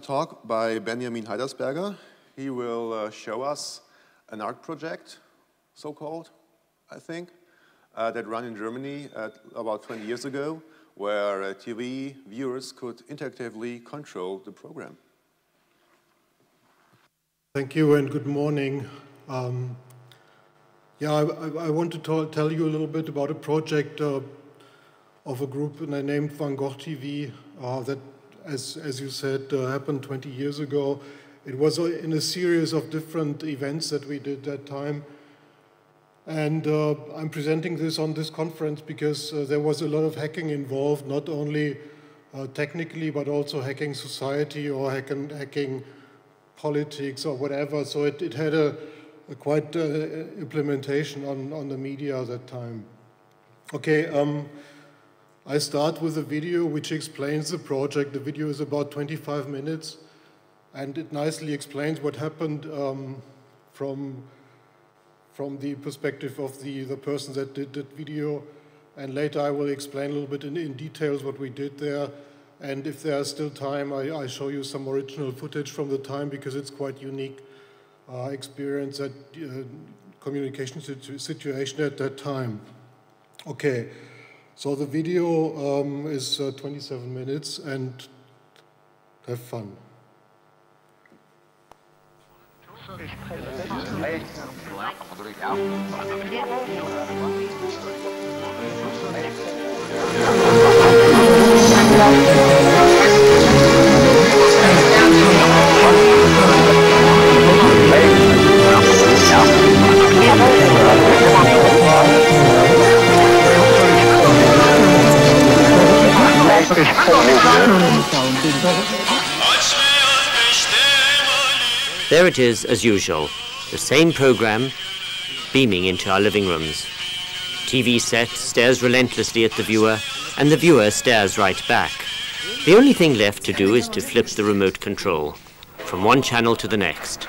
talk by Benjamin Heidersberger. He will uh, show us an art project, so-called, I think, uh, that ran in Germany about 20 years ago, where uh, TV viewers could interactively control the program. Thank you and good morning. Um, yeah, I, I, want to tell you a little bit about a project uh, of a group named Van Gogh TV uh, that, as, as you said, uh, happened 20 years ago. It was in a series of different events that we did that time. And uh, I'm presenting this on this conference because uh, there was a lot of hacking involved, not only uh, technically, but also hacking society or hacking, hacking politics or whatever. So it, it had a, a quite uh, implementation on, on the media at that time. Okay, um, I start with a video which explains the project. The video is about 25 minutes and it nicely explains what happened um, from, from the perspective of the, the person that did that video. And later I will explain a little bit in, in details what we did there. And if there's still time, I, I show you some original footage from the time because it's quite unique uh, experience at uh, communication situ situation at that time. Okay, so the video um, is uh, 27 minutes and have fun. There it is, as usual, the same program beaming into our living rooms. TV set stares relentlessly at the viewer, and the viewer stares right back. The only thing left to do is to flip the remote control from one channel to the next.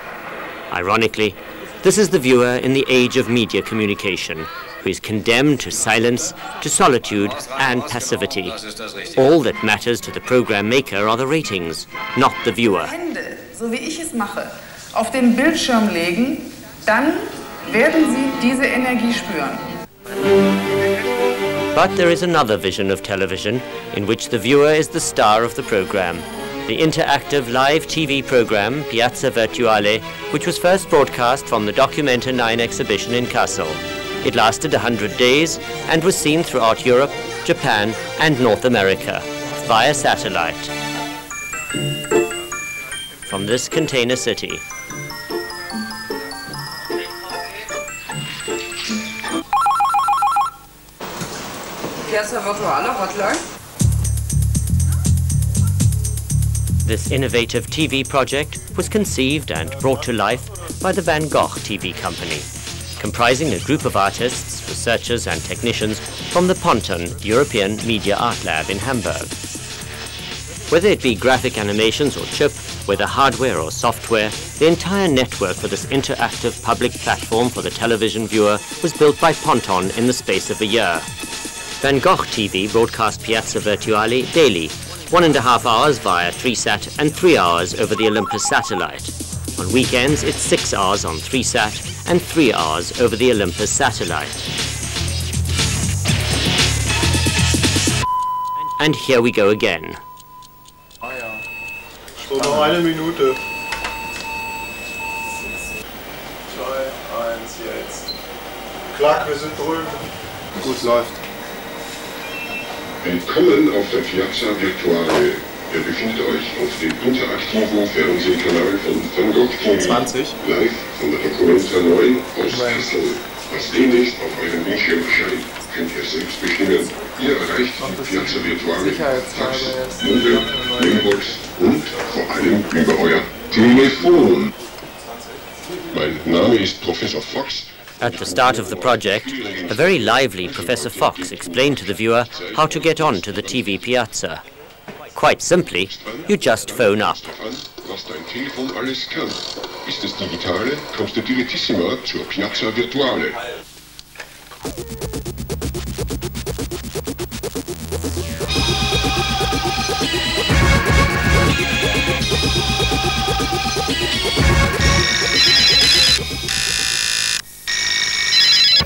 Ironically, this is the viewer in the age of media communication, who is condemned to silence, to solitude and passivity. All that matters to the program maker are the ratings, not the viewer. So wie ich es mache, auf den Bildschirm legen, dann werden Sie diese Energie spüren. But there is another vision of television in which the viewer is the star of the program. The interactive live TV program Piazza Virtuale, which was first broadcast from the Documenta 9 exhibition in Kassel. It lasted 100 days and was seen throughout Europe, Japan and North America via satellite. From this container city, Hotline. This innovative TV project was conceived and brought to life by the Van Gogh TV company comprising a group of artists, researchers and technicians from the Ponton European Media Art Lab in Hamburg. Whether it be graphic animations or chip, whether hardware or software, the entire network for this interactive public platform for the television viewer was built by Ponton in the space of a year. Van Gogh TV broadcast Piazza Virtuale daily, one and a half hours via 3SAT and three hours over the Olympus satellite. On weekends, it's six hours on 3SAT and three hours over the Olympus satellite. And here we go again. So noch eine Minute. Zwei, eins, jetzt. Klack, wir sind drüben. Gut, läuft. Willkommen auf der Piazza Virtuale. Ihr befindet euch auf dem interaktiven Fernsehkanal von Van Gogh TV. 20. Live von der Documenta 9 aus Kassel. Was demnächst auf eurem Bildschirm erscheint, könnt ihr selbst bestimmen. Ihr erreicht die Piazza Virtuale, Fax, Modem, Mailbox und vor allem über euer Telefon. Mein Name ist Professor Fox. At the start of the project, a very lively Professor Fox explained to the viewer how to get on to the TV Piazza. Quite simply, you just phone up.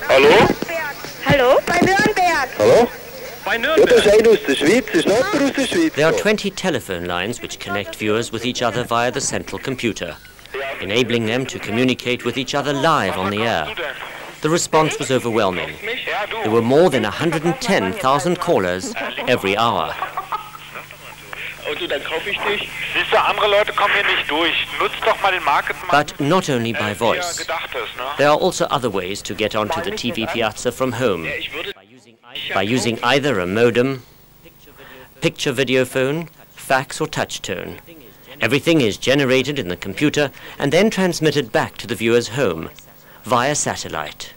Hallo? Hallo? Bei Nürnberg. Hello? Nürnberg. There are 20 telephone lines which connect viewers with each other via the central computer, enabling them to communicate with each other live on the air. The response was overwhelming. There were more than 110,000 callers every hour. But not only by voice. There are also other ways to get onto the TV Piazza from home. By using either a modem, picture video phone, fax or touch tone. Everything is generated in the computer and then transmitted back to the viewer's home via satellite.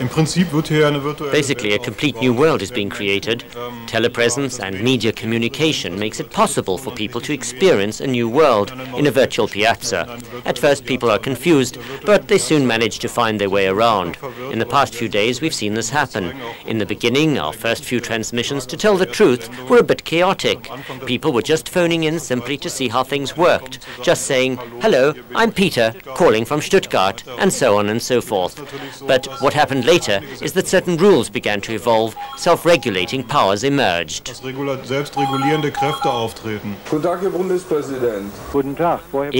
Basically, a complete new world is being created. Telepresence and media communication makes it possible for people to experience a new world in a virtual piazza. At first, people are confused, but they soon manage to find their way around. In the past few days, we've seen this happen. In the beginning, our first few transmissions, to tell the truth, were a bit chaotic. People were just phoning in simply to see how things worked, just saying, hello, I'm Peter, calling from Stuttgart, and so on and so forth. But what happened later is that certain rules began to evolve, self-regulating powers emerged.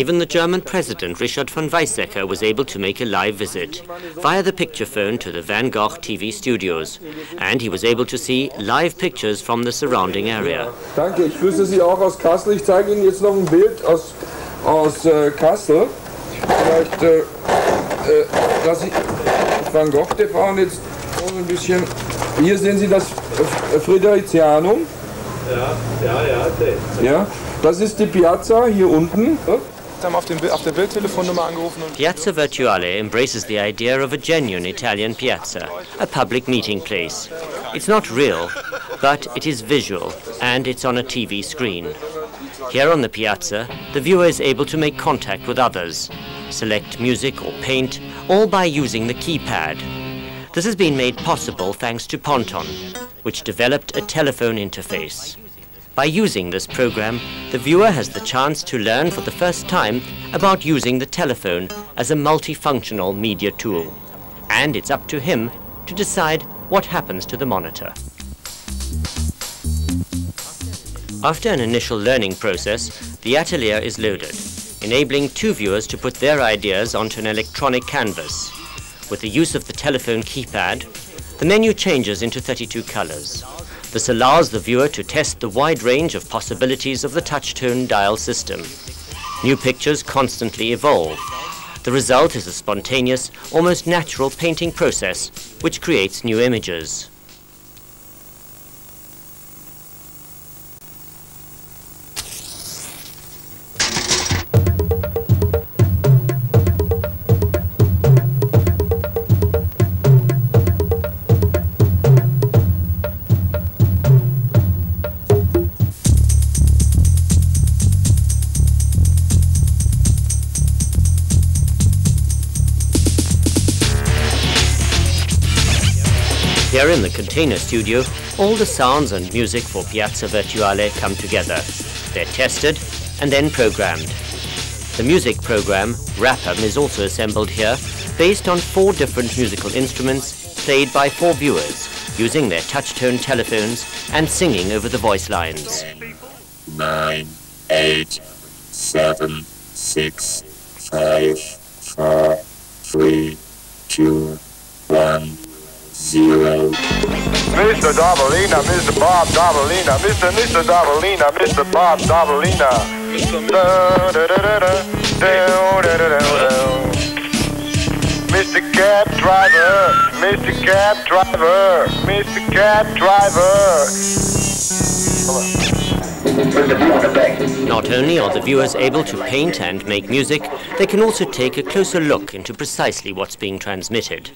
Even the German president, Richard von Weizsäcker, was able to make a live visit via the picture phone to the Van Gogh TV studios. And he was able to see live pictures from the surrounding area. Danke, ich grüße Sie auch aus Kassel. Ich zeige Ihnen jetzt noch ein Bild aus, aus äh, Kassel. Vielleicht äh, äh, lasse ich Van Gogh TV und jetzt ein bisschen. Hier sehen Sie das Fridericianum. Ja, ja, ja. Ja, das ist die Piazza hier unten. haben auf, den, auf der Bildtelefonnummer angerufen. Piazza Virtuale embraces the idea of a genuine Italian piazza, a public meeting place. It's not real, but it is visual, and it's on a TV screen. Here on the piazza, the viewer is able to make contact with others, select music or paint, all by using the keypad. This has been made possible thanks to Ponton, which developed a telephone interface. By using this program, the viewer has the chance to learn for the first time about using the telephone as a multifunctional media tool. And it's up to him to decide what happens to the monitor. After an initial learning process, the atelier is loaded, enabling two viewers to put their ideas onto an electronic canvas. With the use of the telephone keypad, the menu changes into 32 colors. This allows the viewer to test the wide range of possibilities of the touchtone dial system. New pictures constantly evolve. The result is a spontaneous, almost natural painting process which creates new images. Container studio, all the sounds and music for Piazza Virtuale come together. They're tested and then programmed. The music program, Rapam, is also assembled here based on four different musical instruments played by four viewers using their touch-tone telephones and singing over the voice lines. Nine, eight, seven, six, five, four, three, two, one, zero. Mr. Dabalina, Mr. Bob Dabalina, Mr. Mr. Dabalina, Mr. Bob Dabalina. Mr. Cab Driver, Mr. Cab Driver, Mr. Cab Driver. Hello. Not only are the viewers able to paint and make music, they can also take a closer look into precisely what's being transmitted.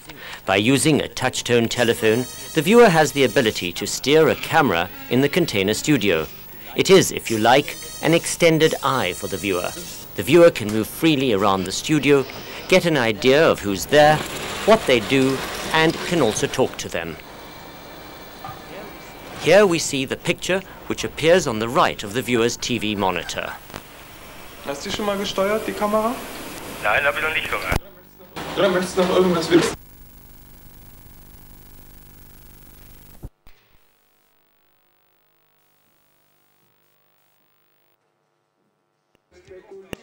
By using a touch-tone telephone, the viewer has the ability to steer a camera in the container studio. It is, if you like, an extended eye for the viewer. The viewer can move freely around the studio, get an idea of who's there, what they do, and can also talk to them. Here we see the picture which appears on the right of the viewer's TV monitor. Hast du schon mal gesteuert, die Kamera? Nein, habe ich noch nicht gemacht. Oder möchtest du noch irgendwas wissen?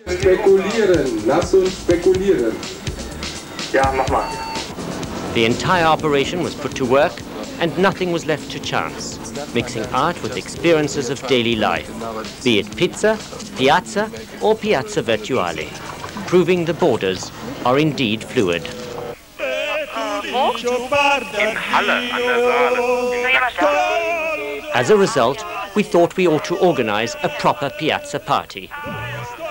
Spekulieren, lass uns spekulieren. Ja, mach mal. The entire operation was put to work and nothing was left to chance, mixing art with experiences of daily life, be it pizza, piazza or piazza virtuale, proving the borders are indeed fluid. As a result, we thought we ought to organize a proper piazza party.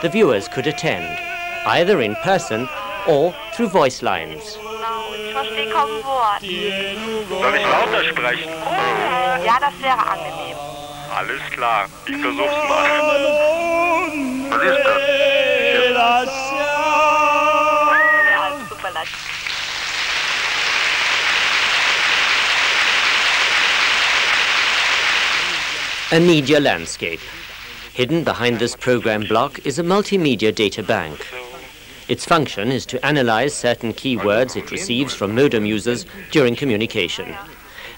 The viewers could attend, either in person or through voice lines. Ich verstehe kaum ein Wort. Soll ich lauter sprechen? Ja, das wäre angenehm. Alles klar, ich versuch's mal. Was ist das? Ja, super leid. A media landscape. Hidden behind this program block is a multimedia data bank. Its function is to analyze certain keywords it receives from modem users during communication.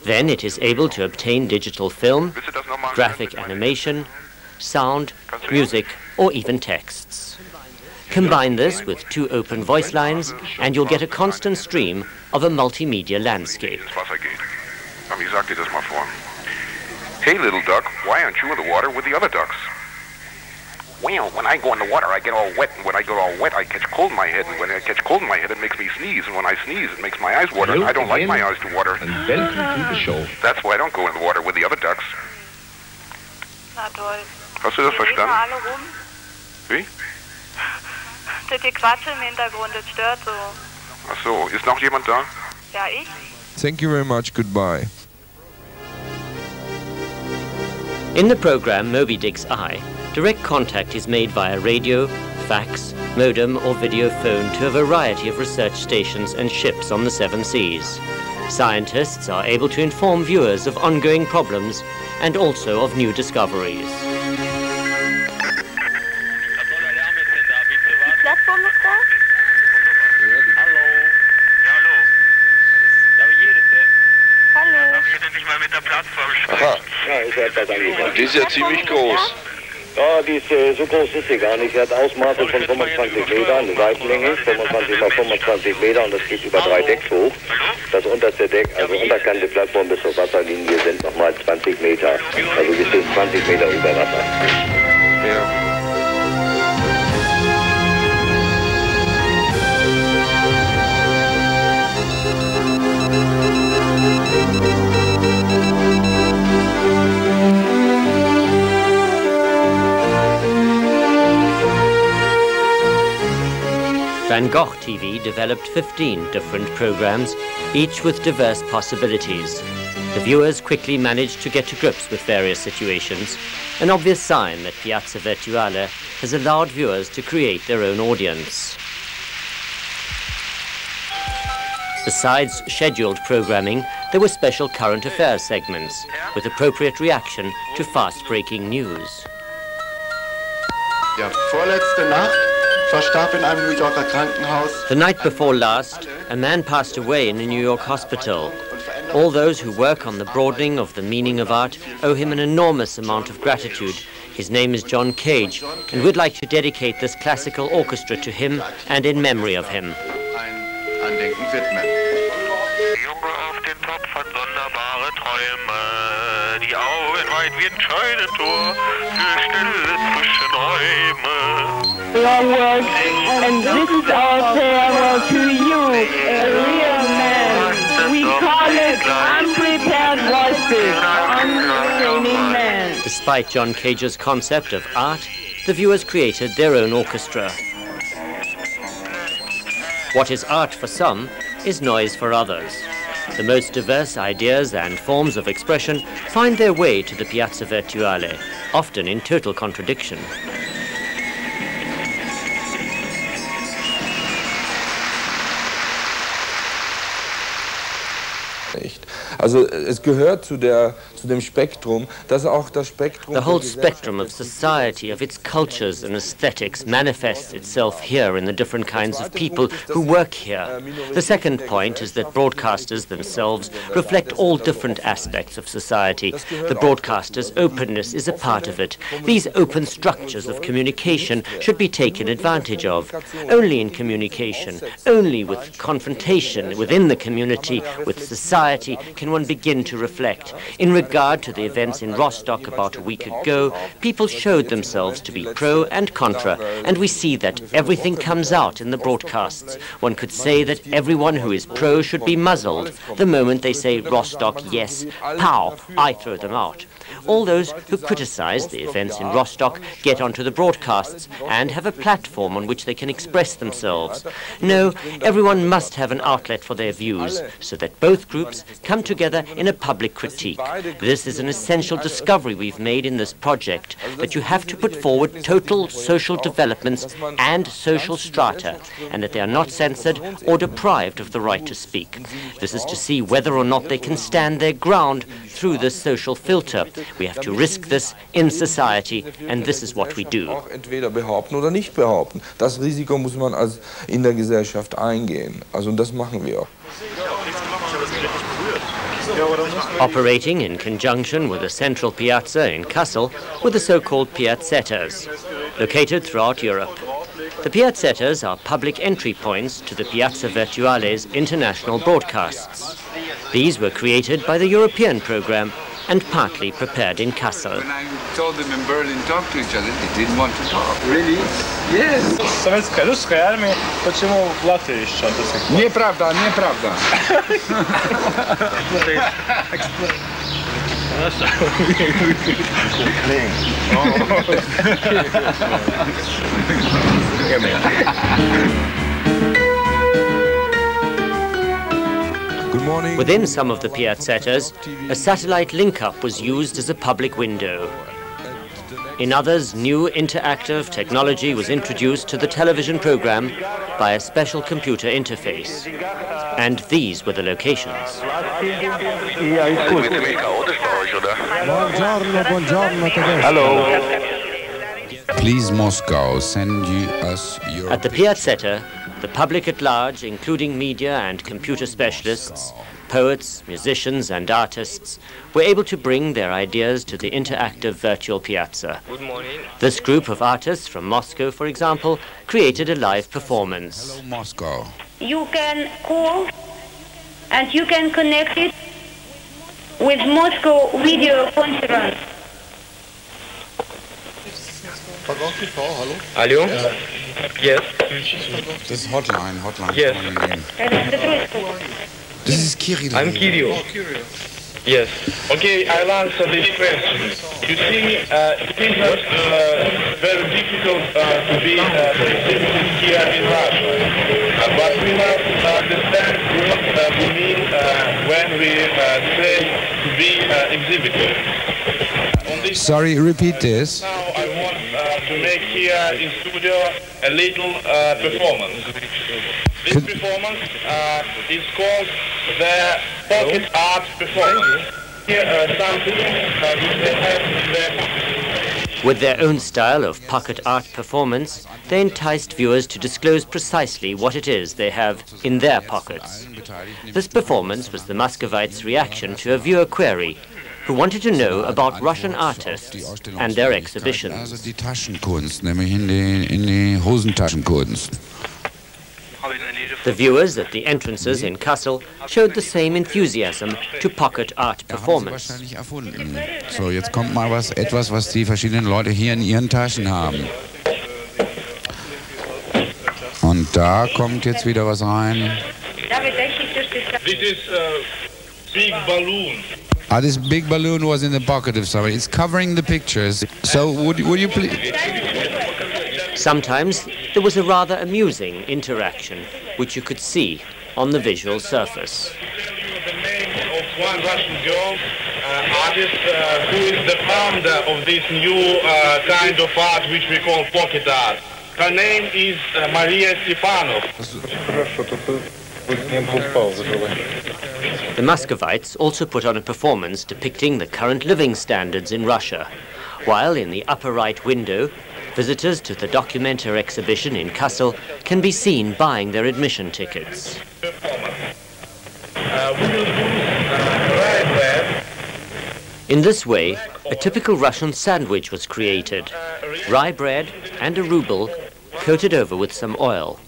Then it is able to obtain digital film, graphic animation, sound, music, or even texts. Combine this with two open voice lines and you'll get a constant stream of a multimedia landscape. Hey, little duck, why aren't you in the water with the other ducks? Well, when I go in the water, I get all wet, and when I get all wet, I catch cold in my head, and when I catch cold in my head, it makes me sneeze, and when I sneeze, it makes my eyes water, and I don't like my eyes to water. And Welcome to the show. That's why I don't go in the water with the other ducks. Na toll. Hast du das Reden verstanden? alle rum. Wie? Das Gequatsche im Hintergrund, das stört so. Ach so, ist noch jemand da? Ja, ich? Thank you very much, goodbye. In the program Moby Dick's Eye, direct contact is made via radio, fax, modem, or video phone to a variety of research stations and ships on the seven seas. Scientists are able to inform viewers of ongoing problems and also of new discoveries. Die Plattform ist da? Hallo. nicht mal mit der Plattform Aha, ja, ist ja etwas angekommen. Die ist ja ziemlich groß. Ja, die ist, äh, so groß ist sie gar nicht. Sie hat Ausmaße von 25 Meter, eine Seitenlänge, 25 mal 25 Meter und das geht über drei Decks hoch. Das unterste Deck, also unterkante Plattform bis zur Wasserlinie sind nochmal 20 Meter. Also wir sind 20 Meter über Wasser. Ja. Van Gogh TV developed 15 different programs, each with diverse possibilities. The viewers quickly managed to get to grips with various situations, an obvious sign that Piazza Virtuale has allowed viewers to create their own audience. Besides scheduled programming, there were special current affairs segments with appropriate reaction to fast-breaking news. Ja, vorletzte Nacht verstarb in einem New Yorker Krankenhaus The night before last, a man passed away in a New York hospital. All those who work on the broadening of the meaning of art owe him an enormous amount of gratitude. His name is John Cage, and we'd like to dedicate this classical orchestra to him and in memory of him. Long work, and this is our farewell to you, a real man. We call it unprepared voices, man. Despite John Cage's concept of art, the viewers created their own orchestra. What is art for some is noise for others. The most diverse ideas and forms of expression find their way to the Piazza Virtuale, often in total contradiction. Also es gehört zu, der, zu dem Spektrum, dass auch das Spektrum... The whole spectrum of society, of its cultures and aesthetics manifests itself here in the different kinds of people who work here. The second point is that broadcasters themselves reflect all different aspects of society. The broadcaster's openness is a part of it. These open structures of communication should be taken advantage of. Only in communication, only with confrontation within the community, with society, can one begin to reflect. In regard to the events in Rostock about a week ago, people showed themselves to be pro and contra, and we see that everything comes out in the broadcasts. One could say that everyone who is pro should be muzzled. The moment they say Rostock, yes, pow, I throw them out. All those who criticize the events in Rostock get onto the broadcasts and have a platform on which they can express themselves. No, everyone must have an outlet for their views so that both groups come together in a public critique. This is an essential discovery we've made in this project that you have to put forward total social developments and social strata and that they are not censored or deprived of the right to speak. This is to see whether or not they can stand their ground through this social filter. We have to risk this in society, and this is what we do. Auch entweder behaupten oder nicht behaupten. Das Risiko muss man als in der Gesellschaft eingehen. Also und das machen wir auch. Operating in conjunction with the central piazza in Kassel were the so-called piazzettas, located throughout Europe. The piazzettas are public entry points to the Piazza Virtuale's international broadcasts. These were created by the European program and partly prepared in Kassel. When I told them in Berlin talk to each other, they didn't want to talk. Really? Yes. Советская, русская армия, почему в Латвии еще до сих пор? Неправда, неправда. Within some of the piazzettas, a satellite link-up was used as a public window. In others, new interactive technology was introduced to the television program by a special computer interface. And these were the locations. Hello. Please, Moscow, send you us your. At the Piazzetta, the public at large, including media and computer specialists, poets, musicians, and artists, were able to bring their ideas to the interactive virtual piazza. Good morning. This group of artists from Moscow, for example, created a live performance. Hello, Moscow. You can call and you can connect it with Moscow video conference. Hello? Yes. This is hotline, hotline. Yes. This is Kirill. I'm Kirill. Yes. Okay, I'll answer this question. You see, uh, it is not uh, very difficult uh, to be uh, exhibited here in Russia. Uh, but we must understand what uh, we mean uh, when we uh, say to be uh, exhibited. On this Sorry, repeat this. now I want uh, to make here in studio a little uh, performance. This performance uh, is called the pocket art performance. Here uh, something uh, which they have in their. With their own style of pocket art performance, they enticed viewers to disclose precisely what it is they have in their pockets. This performance was the Muscovites' reaction to a viewer query who wanted to know about Russian artists and their Also exhibitions. die Taschenkunst, nämlich in die, in die Hosentaschenkunst. The viewers at the entrances in Kassel showed the same enthusiasm to pocket art performance. So, jetzt kommt mal was, etwas, was die verschiedenen Leute hier in ihren Taschen haben. Und da kommt jetzt wieder was rein. This is uh, big balloon. Ah, this big balloon was in the pocket of somebody. It's covering the pictures. So, would, would you please... Sometimes there was a rather amusing interaction, which you could see on the visual surface. The name of one Russian girl, uh, artist, uh, who is the founder of this new uh, kind of art which we call pocket art. Her name is uh, Maria Stefanov. Хорошо, только вы не паузу желаю. The Muscovites also put on a performance depicting the current living standards in Russia, while in the upper right window, visitors to the Documenta exhibition in Kassel can be seen buying their admission tickets. In this way, a typical Russian sandwich was created. Rye bread and a ruble coated over with some oil.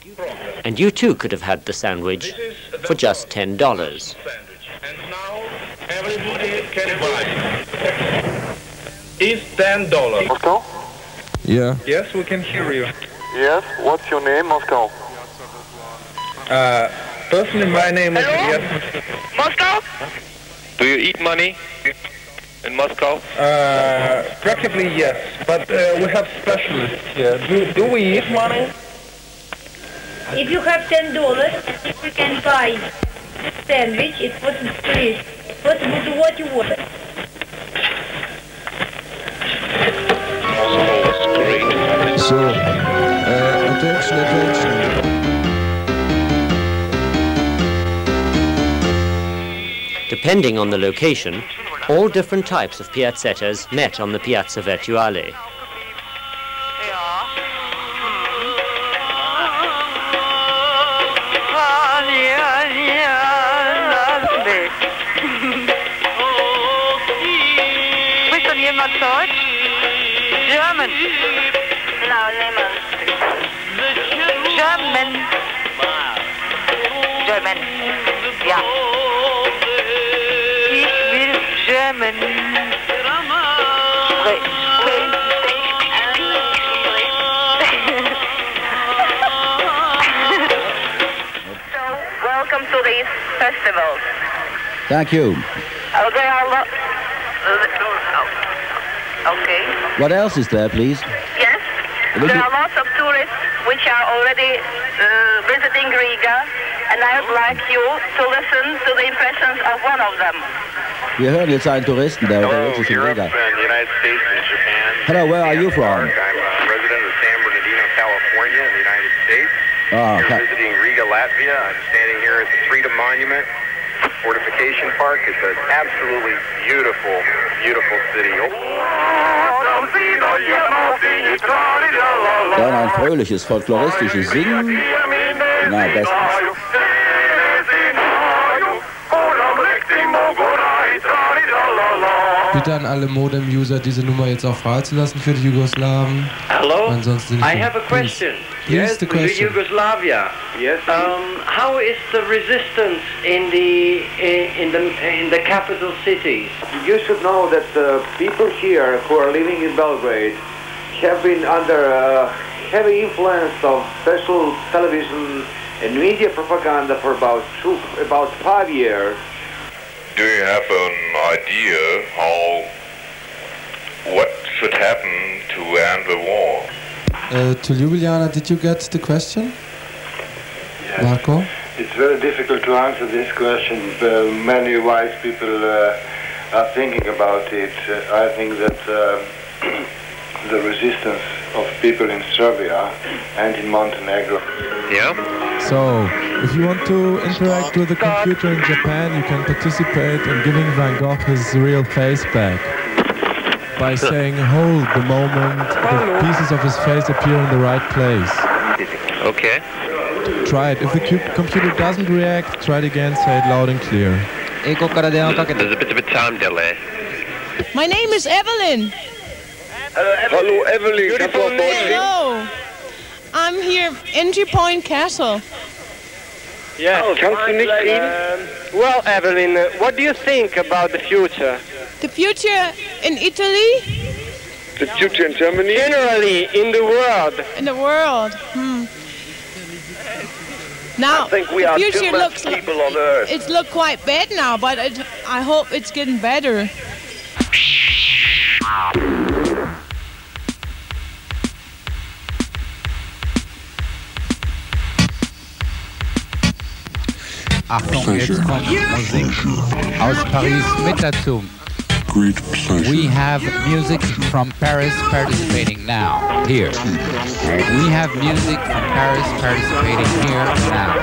And you too could have had the sandwich for just $10. Everybody can ten dollars. Moscow? Yeah. Yes, we can hear you. Yes, what's your name, Moscow? Uh, personally, my name is yes. Moscow? Do you eat money in Moscow? Uh, practically yes, but uh, we have specialists here. Do, do we eat money? If you have ten dollars, you can buy sandwich. It's what please. What would what you want? So, uh, attention, attention. Depending on the location, all different types of piazzettas met on the Piazza Virtuale. German. German. German. Ja. Ich will German. Spre- Welcome to this festival. Thank you. Oh, there are lo- Okay. What else is there, please? Yes. Would There you- are lots of tourists which are already uh, visiting Riga, and I would like you to listen to the impressions of one of them. Wir hören jetzt einen Touristen, der unterwegs ist in Europe Riga. and the United States and Japan. Hello, where are you from? I'm a resident of San Bernardino, California, in the United States. Ah, Here Ca- visiting Riga, Latvia. I'm standing here at the Freedom Monument Fortification Park. It's an absolutely beautiful, beautiful city. Dann ein fröhliches, folkloristisches Singen. Na, bestens. Bitte an alle Modem-User, diese Nummer jetzt auch freizulassen für die Jugoslawen. Hello? Ansonsten I have a question. Please, the question. Yugoslavia. Yes. Um, how is the resistance in the in the in the capital cities? You should know that the people here who are living in Belgrade have been under a heavy influence of special television and media propaganda for about two, about five years. Do you have an idea how what should happen to end the war? Uh, to Ljubljana, did you get the question? Marco? It's very difficult to answer this question. Uh, many wise people uh, are thinking about it. Uh, I think that uh, the resistance of people in Serbia and in Montenegro. Yeah. So, if you want to interact with the computer in Japan, you can participate in giving Van Gogh his real face back by saying, hold the moment the pieces of his face appear in the right place. Okay. Try it. If the computer doesn't react, try it again, say it loud and clear. There's a bit of a time delay. My name is Evelyn. Hello, Evelyn. Beautiful name. Hello. I'm here, Entry Point Kassel. Yes. Oh, Kannst du nicht reden? Um, well, Evelyn, uh, what do you think about the future? The future in Italy, The future in Germany? Generally, in the world. in the world. Hmm. Now, I think we are future too much looks like people on Earth. it's look quite bad now, but it, I hope it's getting better. Achtung, jetzt kommt Musik aus Paris mit dazu great pleasure. We have music from Paris participating now, here. We have music from Paris participating here now.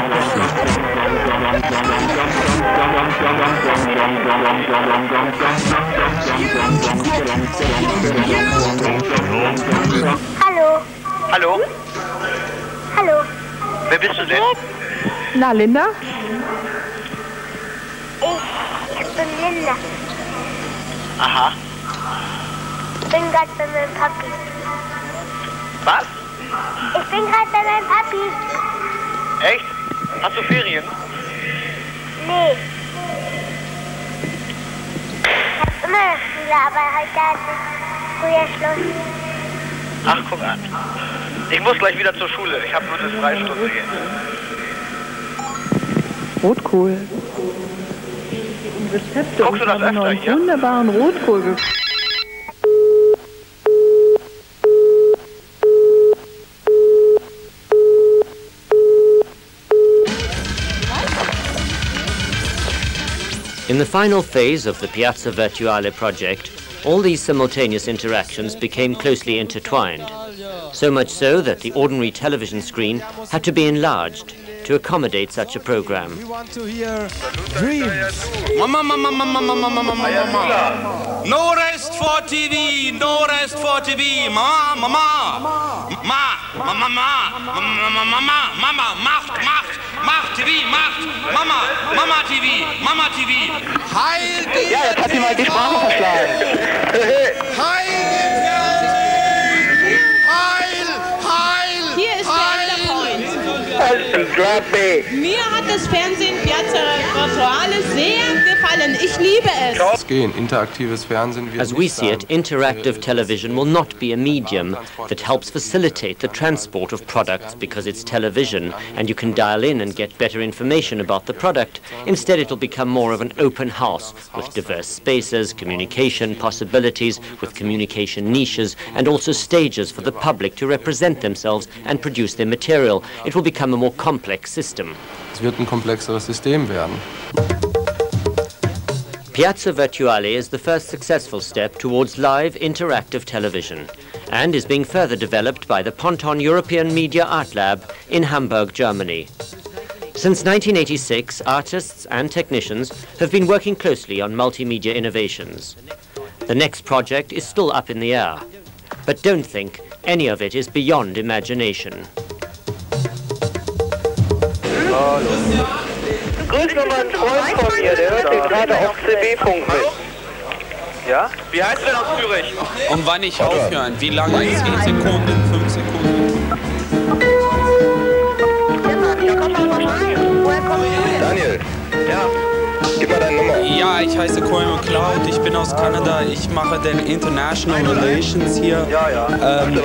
Hallo. Hallo? Hallo. Wer bist du denn? Na, Linda? Ich, ich bin Linda. Aha. Ich bin gerade bei meinem Papi. Was? Ich bin gerade bei meinem Papi. Echt? Hast du Ferien? Nee. Ich hab immer noch Schule, aber heute hat es früher Schluss. Ach, guck an. Ich muss gleich wieder zur Schule. Ich habe nur eine Freistunde jetzt. Rotkohl. Rezepte. Guckst du das öfter hier? wunderbaren Rotkohl ge In the final phase of the Piazza Virtuale project, all these simultaneous interactions became closely intertwined, so much so that the ordinary television screen had to be enlarged to accommodate such a program. We want to hear dreams. Mama, mama, mama, mama, mama, mama, mama. No rest for TV, no rest for TV. Mama, mama, ma, mama, mama, mama, mama, mama, macht, macht, macht TV, macht, Mama, Mama TV, Mama TV. Heil die Ja, jetzt hat sie mal die Sprache verschlagen. Heil Heil, Heil, Hier ist der Point. Mir hat das Fernsehen Piazza Virtuale sehr gefallen. Ich liebe es. Es gehen. Interaktives Fernsehen wird As we see it, interactive äh, television will not be a medium that helps facilitate the transport of products because it's television and you can dial in and get better information about the product. Instead, it'll become more of an open house with diverse spaces, communication possibilities, with communication niches, and also stages for the public to represent themselves and produce their material. It will become a more complex system. Es wird ein komplexeres System werden. Piazza Virtuale is the first successful step towards live interactive television and is being further developed by the Ponton European Media Art Lab in Hamburg, Germany. Since 1986, artists and technicians have been working closely on multimedia innovations. The next project is still up in the air, but don't think any of it is beyond imagination. Grüß nochmal einen Freund von mir, der hört den gerade auf CB-Punkt mit. Ja? Wie heißt du denn aus Zürich? Und wann ich aufhören? Wie lange? 10 Sekunden, 5 Sekunden. Daniel. Ja. Gib mal deine Nummer. Ja, ich heiße Coy McLeod, ich bin aus Kanada, ich mache den International Relations hier. Ja, ja. Ähm,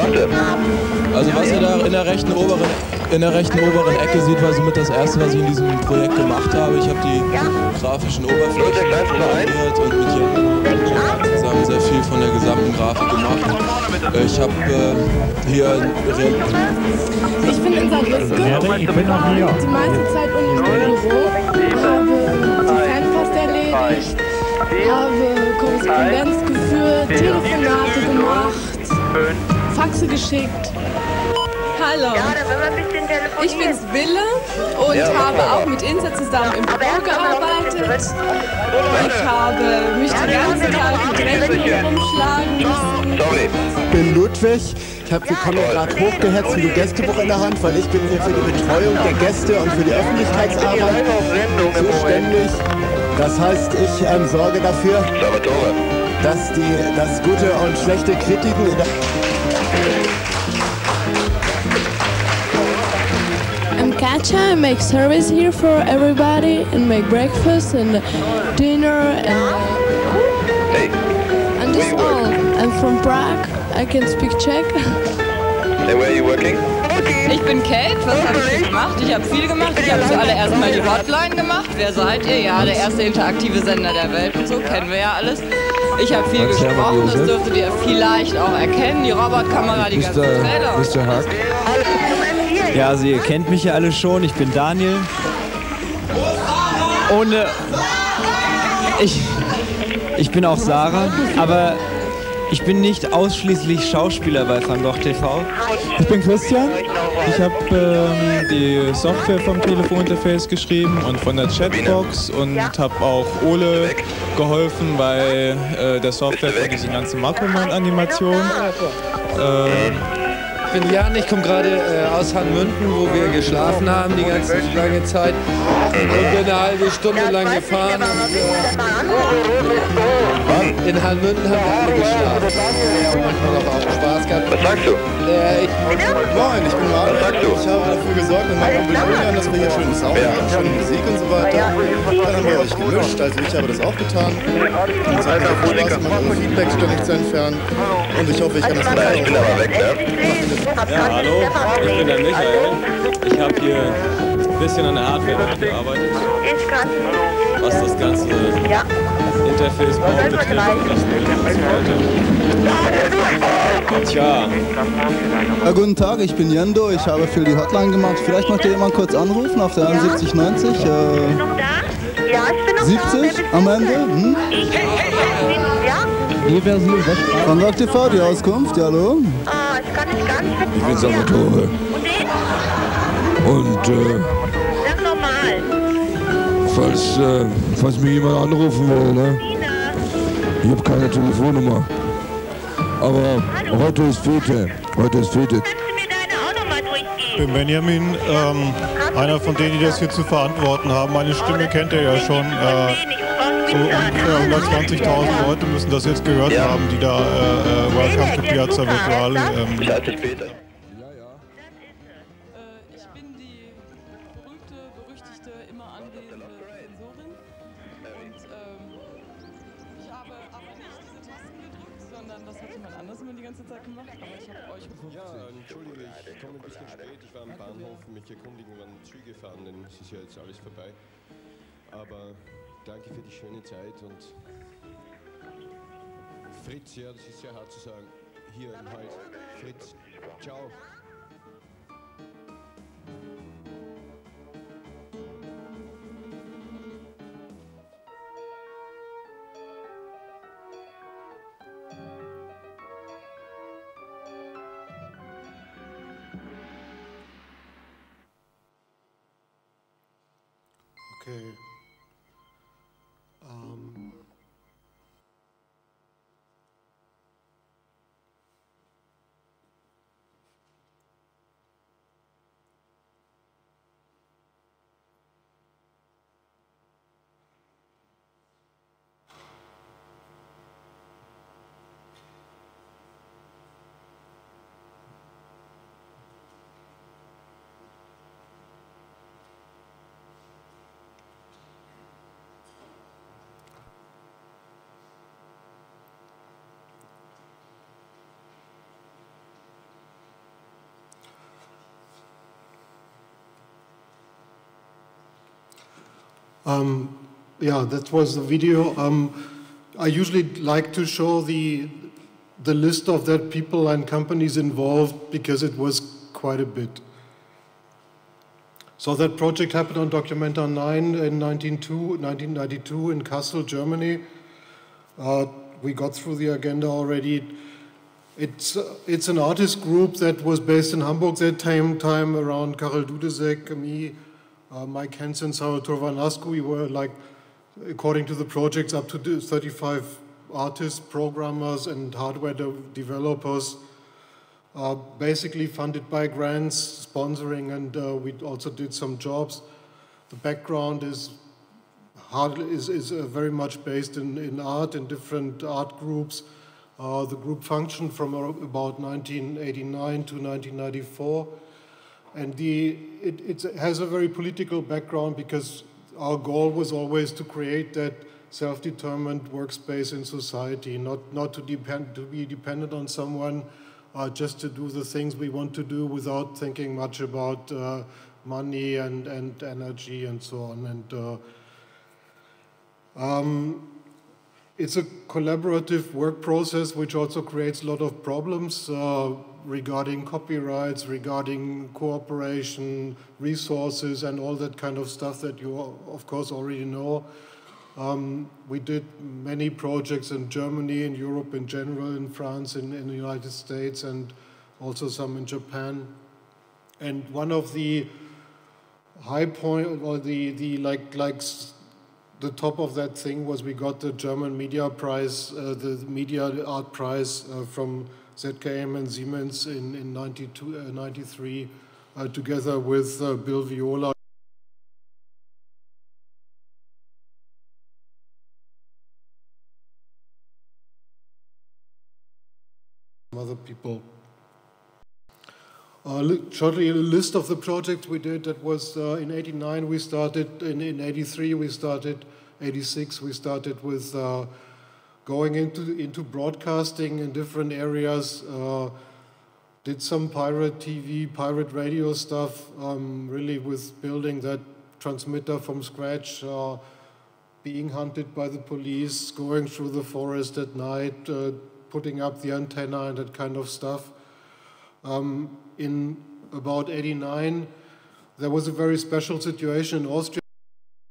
Also was ihr da in der rechten oberen in der rechten oberen Ecke sieht, war somit das erste, was ich in diesem Projekt gemacht habe. Ich habe die grafischen Oberflächen programmiert und mit Jan zusammen sehr viel von der gesamten Grafik gemacht. Ich habe äh, hier Re Ich bin in Saarbrücken. ich bin auch hier. Die meiste Zeit unten im Büro. Die erledigt. Habe Korrespondenz geführt, Telefonate gemacht, Faxe geschickt. Hallo. Ich bin's Wille und Ja, habe auch mit Insa zusammen im Büro gearbeitet. Ich habe mich den ganzen Tag mit Rechnungen rumschlagen müssen. Ich bin Ludwig. Ich habe bekomme gerade hochgehetzt wie du Gästebuch in der Hand, weil ich bin hier für die Betreuung der Gäste und für die Öffentlichkeitsarbeit zuständig. Das heißt, ich ähm, sorge dafür, dass die dass gute und schlechte Kritiken in der I'm Katja. I make service here for everybody and make breakfast and dinner and and that's all. I'm from Prague. I can speak Czech. Hey, where are you working? Ich bin Kate, was habe ich gemacht? Ich habe viel gemacht. Ich habe zuallererst mal die Hotline gemacht. Wer seid ihr? Ja, der erste interaktive Sender der Welt und so, kennen wir ja alles. Ich habe viel gesprochen, das dürftet ihr vielleicht auch erkennen. Die Robotkamera, die ganzen Trailer. Mr. Hack. Ja, also ihr kennt mich ja alle schon. Ich bin Daniel. Ohne. Ich. Ich bin auch Sarah, aber Ich bin nicht ausschließlich Schauspieler bei Van Gogh TV. Ich bin Christian. Ich habe ähm, die Software vom Telefoninterface geschrieben und von der Chatbox und habe auch Ole geholfen bei äh, der Software für diese ganze Makroman-Animation. Ähm, Ich bin Jan, ich komme gerade äh, aus Hanmünden, wo wir geschlafen haben die ganze lange Zeit. Und bin eine halbe Stunde lang gefahren. Und, äh, in Hanmünden haben wir alle geschlafen. Und manchmal auch, auch Spaß gehabt. Was sagst du? Äh, ich, Moin, ich bin Marco. Was sagst du? Ich habe dafür gesorgt mit meinem Onkel Julian, dass wir hier schönen Sound haben, schöne Musik und so weiter. Dann haben wir euch gemischt, also ich habe das auch getan. Und es hat Spaß gemacht, eure Feedback ständig zu entfernen. Und ich hoffe, ich kann das Naja, ich bin aber weg, ne? Ja, hallo, ich bin der Michael. Ich habe hier ein bisschen an der Hardware gearbeitet. Was das ganze Interface bauen betrifft, das und so weiter. Tja, Ja, guten Tag, ich bin Jendo. Ich habe für die Hotline gemacht. Vielleicht möchte jemand kurz anrufen auf der 7190. Äh, Ja, ich bin noch 70 am Ende. Hm? Ja? Die Version Von Rock TV, die Auskunft. Ja, hallo. Ah, ich bin Salvatore. Und den? Und äh, Sag normal. falls, äh, falls mich jemand anrufen will, ne? Ich habe keine Telefonnummer. Aber heute ist Fete. Heute ist Fete. Ich bin Benjamin, ähm, einer von denen, die das hier zu verantworten haben. Meine Stimme kennt ihr ja schon. Äh, so ungefähr 120.000 Leute müssen das jetzt gehört haben, die da äh, äh, To Piazza Virtuale. Ähm, Ich halte dich Peter. Ich bin die berühmte, berüchtigte, immer angehende Sensorin. Und ähm, ich habe aber nicht diese Tasten gedrückt, sondern das hat jemand anders immer die ganze Zeit gemacht. Aber ich habe euch gerufen. Ja, entschuldige, ich komme ein bisschen spät. Ich war am Bahnhof, mich erkundigen, wann Züge fahren, denn es ist ja jetzt alles vorbei. Aber danke für die schöne Zeit und Fritz, ja, das ist sehr hart zu sagen, hier im Hals. Fritz, ciao. Um, yeah, that was the video. Um, I usually like to show the the list of that people and companies involved because it was quite a bit. So that project happened on Documenta 9 in 1902 1992 in Kassel, Germany. Uh, we got through the agenda already. It's, uh, it's an artist group that was based in Hamburg that time, time around Karel Dudesek, me, uh, Mike Hentz, Salvatore Vanasco. We were like, according to the projects, up to 35 artists, programmers, and hardware de- developers, uh, basically funded by grants, sponsoring, and uh, we also did some jobs. The background is hard, is, is uh, very much based in, in art in different art groups. Uh, the group functioned from about 1989 to 1994. And the, it, it has a very political background because our goal was always to create that self-determined workspace in society, not, not to, depend, to be dependent on someone, uh, just to do the things we want to do without thinking much about uh, money and, and energy and so on. And uh, um, it's a collaborative work process which also creates a lot of problems uh, regarding copyrights, regarding cooperation, resources, and all that kind of stuff that you, of course, already know. Um, we did many projects in Germany, in Europe in general, in France, in, in the United States, and also some in Japan. And one of the high point, or the, the like, like the top of that thing was we got the German Media Prize, uh, the Media Art Prize uh, from ZKM and Siemens in, in 92, uh, 93, uh, together with uh, Bill Viola. other people. Uh, shortly, a list of the projects we did. That was uh, in '89 we started. In, in '83 we started. '86 we started with uh, going into into broadcasting in different areas. Uh, did some pirate TV, pirate radio stuff. Um, really, with building that transmitter from scratch. Uh, being hunted by the police, going through the forest at night, uh, putting up the antenna and that kind of stuff. Um, in about 89, there was a very special situation in Austria.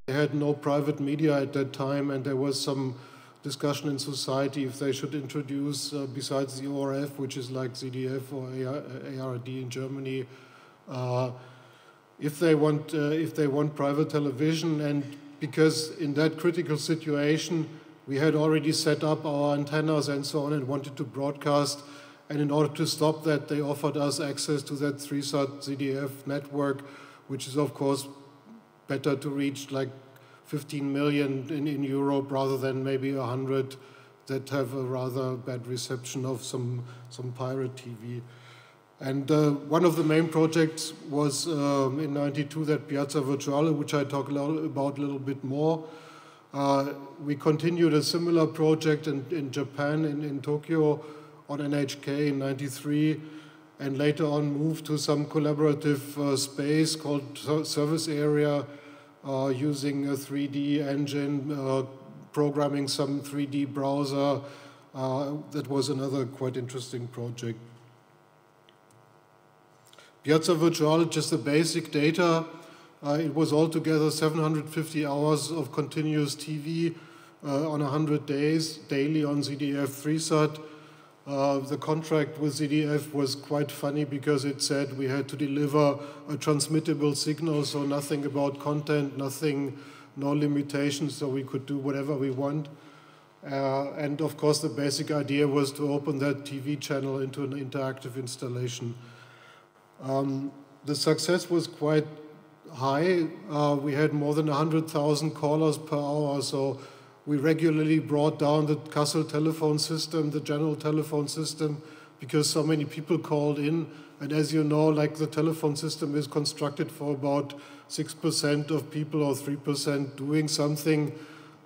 They had no private media at that time, and there was some discussion in society if they should introduce, uh, besides the ORF, which is like ZDF or ARD in Germany, uh, if they want uh, if they want private television, and because in that critical situation, we had already set up our antennas and so on and wanted to broadcast. And in order to stop that, they offered us access to that 3SAT ZDF network, which is, of course, better to reach like 15 million in, in Europe rather than maybe 100 that have a rather bad reception of some, some pirate TV. And uh, one of the main projects was um, in 92 that Piazza Virtuale, which I talk about a little bit more. Uh, we continued a similar project in, in Japan, in, in Tokyo, on NHK in 93, and later on moved to some collaborative uh, space called Service Area, using a 3D engine, uh, programming some 3D browser. Uh, that was another quite interesting project. Piazza Virtuale, just the basic data uh, it was altogether 750 hours of continuous TV uh, on 100 days, daily on ZDF 3SAT. Uh, the contract with ZDF was quite funny because it said we had to deliver a transmittable signal, so nothing about content, nothing, no limitations, so we could do whatever we want. Uh, and of course, the basic idea was to open that TV channel into an interactive installation. Um, the success was quite high. Uh, we had more than 100,000 callers per hour, so we regularly brought down the Kassel telephone system, the general telephone system, because so many people called in. And as you know, like the telephone system is constructed for about 6% of people or 3% doing something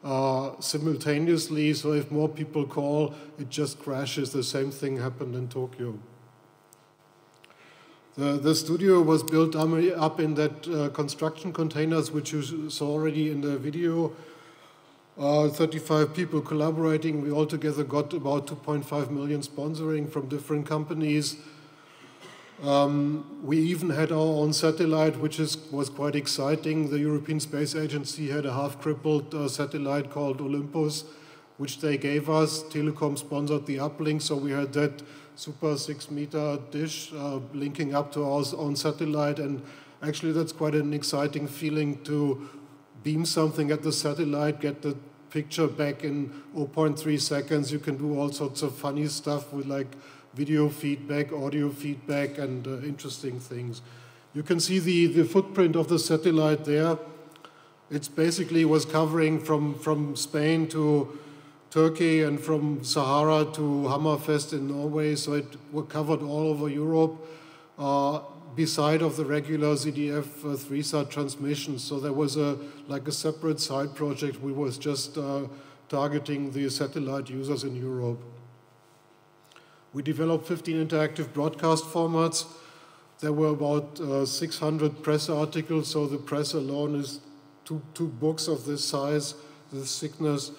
uh, simultaneously. So if more people call, it just crashes. The same thing happened in Tokyo. The, the studio was built up in that uh, construction containers, which you saw already in the video. Uh, 35 people collaborating. We altogether got about 2.5 million sponsoring from different companies. Um, we even had our own satellite, which is, was quite exciting. The European Space Agency had a half-crippled uh, satellite called Olympus, which they gave us. Telecom sponsored the uplink, so we had that super six meter dish uh, linking up to our own satellite. And actually, that's quite an exciting feeling to beam something at the satellite, get the picture back in 0.3 seconds. You can do all sorts of funny stuff with like video feedback, audio feedback, and uh, interesting things. You can see the, the footprint of the satellite there. It's basically was covering from, from Spain to Turkey and from Sahara to Hammerfest in Norway, so it covered all over Europe, uh, beside of the regular ZDF uh, 3SAT transmissions. So there was a like a separate side project. We was just uh, targeting the satellite users in Europe. We developed 15 interactive broadcast formats. There were about uh, 600 press articles, so the press alone is two, two books of this size, this thickness.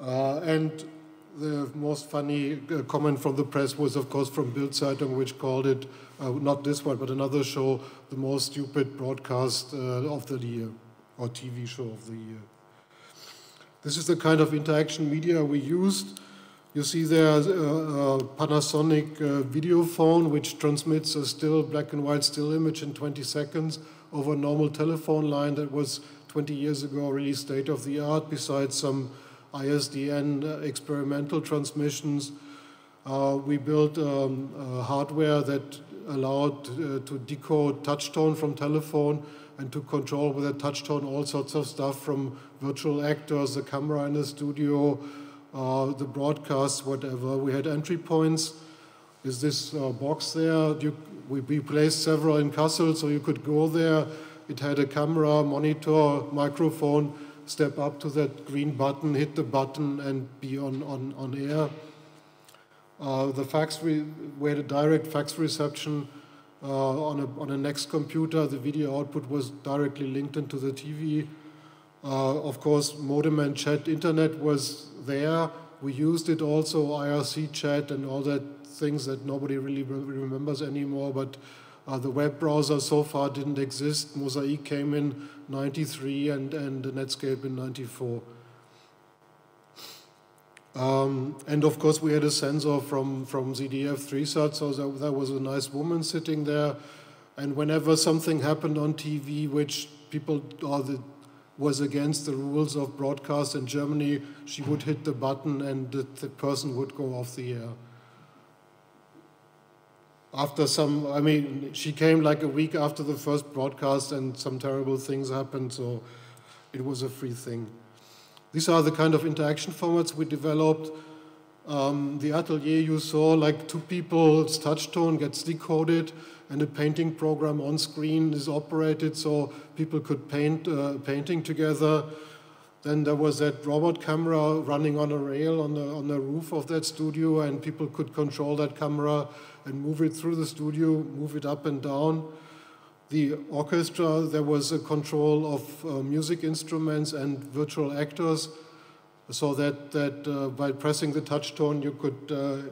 Uh, and the most funny uh, comment from the press was, of course, from Bild Zeitung, which called it, uh, not this one, but another show, the most stupid broadcast uh, of the year, or TV show of the year. This is the kind of interaction media we used. You see there a, a Panasonic uh, video phone which transmits a still black and white still image in 20 seconds over a normal telephone line that was 20 years ago really state of the art besides some ISDN uh, experimental transmissions. Uh, we built um, uh, hardware that allowed to decode touch tone from telephone and to control with a touch tone all sorts of stuff from virtual actors, the camera in the studio, uh, the broadcasts, whatever. We had entry points. Is this uh, box there? You, we, we placed several in Kassel, so you could go there. It had a camera, monitor, microphone, step up to that green button, hit the button, and be on, on, on air. Uh, the fax, we, had a direct fax reception uh, on, a, on a NeXT computer. The video output was directly linked into the TV. Uh, of course, modem and chat internet was there. We used it also, IRC chat and all that things that nobody really remembers anymore, but uh, the web browser so far didn't exist. Mosaic came in 93 and, and Netscape in 94. Um, and of course, we had a censor from, from ZDF 3SAT, so there, was a nice woman sitting there. And whenever something happened on TV, which people or the, was against the rules of broadcast in Germany, she would hit the button and the, the person would go off the air. After some, I mean, she came like a week after the first broadcast and some terrible things happened, so it was a free thing. These are the kind of interaction formats we developed. Um, the atelier you saw, like two people's touch tone gets decoded and a painting program on screen is operated so people could paint uh, painting together. Then there was that robot camera running on a rail on the, on the roof of that studio and people could control that camera and move it through the studio, move it up and down the orchestra, there was a control of uh, music instruments and virtual actors, so that, that uh, by pressing the touch tone, you could uh,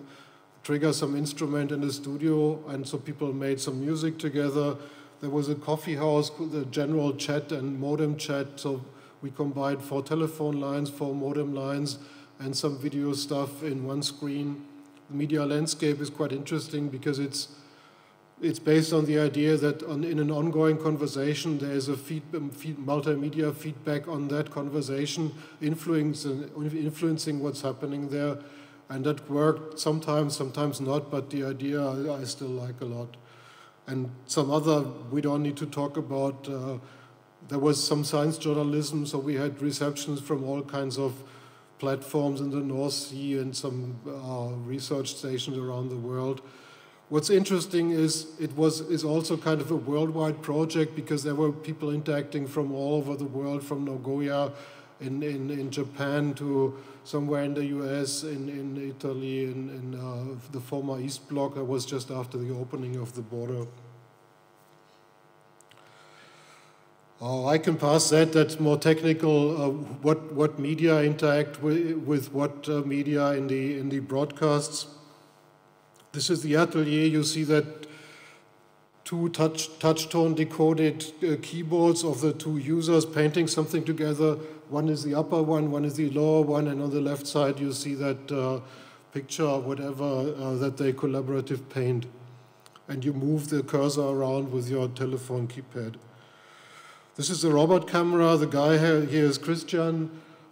trigger some instrument in the studio, and so people made some music together. There was a coffee house, the general chat and modem chat, so we combined four telephone lines, four modem lines, and some video stuff in one screen. The media landscape is quite interesting because it's it's based on the idea that on, in an ongoing conversation, there is a feed, um, feed, multimedia feedback on that conversation, influencing, influencing what's happening there. And that worked sometimes, sometimes not, but the idea I, I still like a lot. And some other, we don't need to talk about, uh, there was some science journalism, so we had receptions from all kinds of platforms in the North Sea and some uh, research stations around the world. What's interesting is it was is also kind of a worldwide project because there were people interacting from all over the world, from Nagoya in, in, in Japan to somewhere in the US, in, in Italy, in, in uh, the former East Bloc. That was just after the opening of the border. Oh, I can pass that. That's more technical. Uh, what what media interact with, with what uh, media in the in the broadcasts? This is the atelier. You see that two touch, touch tone decoded uh, keyboards of the two users painting something together. One is the upper one, one is the lower one, and on the left side you see that uh, picture, whatever, uh, that they collaborative paint. And you move the cursor around with your telephone keypad. This is the robot camera. The guy here, is Christian.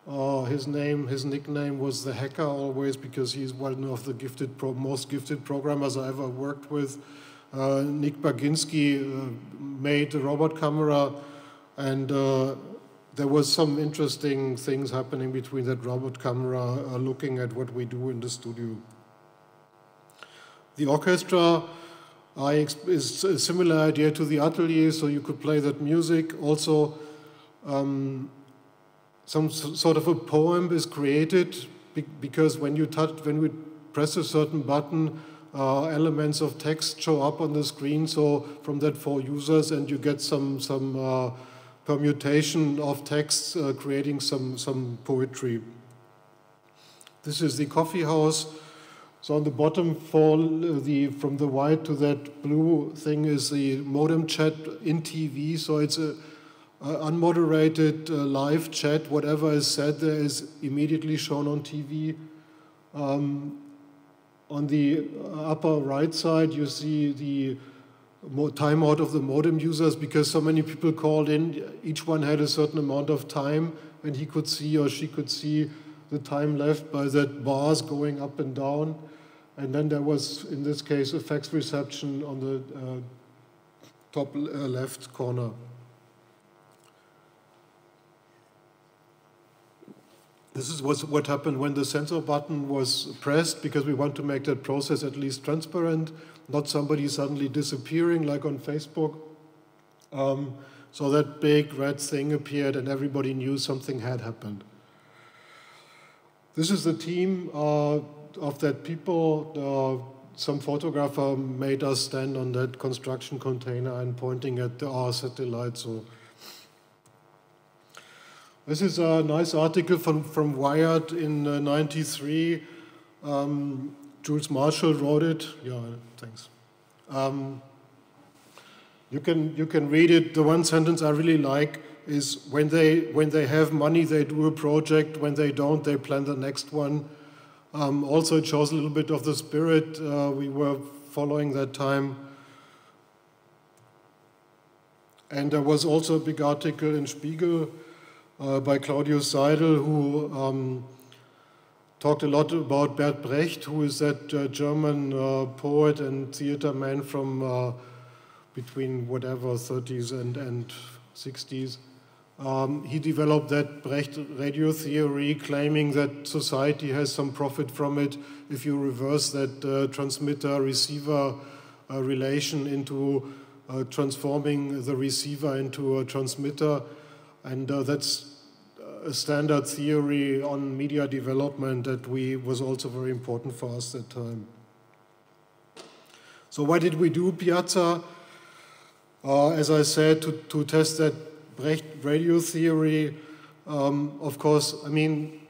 Uh, his name, his nickname was the hacker always because he's one of the gifted, pro, most gifted programmers I ever worked with. Uh, Nick Baginski uh, made a robot camera, and uh, there was some interesting things happening between that robot camera, uh, looking at what we do in the studio. The orchestra is a similar idea to the atelier, so you could play that music. Also, um, some sort of a poem is created because when you touch, when we press a certain button, uh, elements of text show up on the screen. So from that for users, and you get some some uh, permutation of text, uh, creating some some poetry. This is the coffee house. So on the bottom, for the from the white to that blue thing is the modem chat in TV. So it's a uh, unmoderated uh, live chat, whatever is said there is immediately shown on TV. Um, on the upper right side, you see the timeout of the modem users because so many people called in. Each one had a certain amount of time, and he could see or she could see the time left by that bars going up and down. And then there was, in this case, a fax reception on the uh, top uh, left corner. This is what happened when the censor button was pressed because we want to make that process at least transparent, not somebody suddenly disappearing like on Facebook. Um, so that big red thing appeared and everybody knew something had happened. This is the team uh, of that people. Uh, some photographer made us stand on that construction container and pointing at our satellite. So this is a nice article from, from Wired in uh, 93. Um, Jules Marshall wrote it. Yeah, thanks. Um, you can you can read it. The one sentence I really like is when they when they have money, they do a project. When they don't, they plan the next one. Um, also, it shows a little bit of the spirit uh, we were following that time. And there was also a big article in Spiegel uh, by Claudius Seidl, who um, talked a lot about Bert Brecht, who is that uh, German uh, poet and theater man from uh, between whatever 30s and, and 60s. Um, he developed that Brecht radio theory, claiming that society has some profit from it if you reverse that uh, transmitter receiver uh, relation into uh, transforming the receiver into a transmitter. And uh, that's a standard theory on media development that we was also very important for us that time. So why did we do Piazza? Uh, as I said, to, to test that Brecht radio theory, um, of course, I mean,